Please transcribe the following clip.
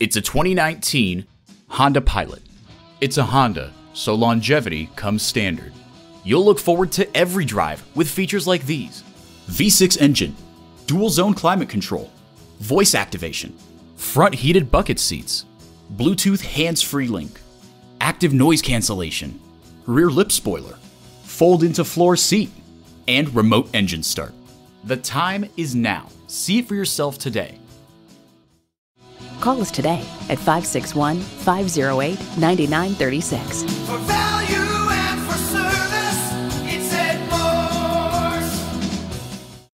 It's a 2019 Honda Pilot. It's a Honda, so longevity comes standard. You'll look forward to every drive with features like these V6 engine, dual zone climate control, voice activation, front heated bucket seats, Bluetooth hands free link, active noise cancellation, rear lip spoiler, fold into floor seat, and remote engine start. The time is now. See it for yourself today. Call us today at 561 508 9936.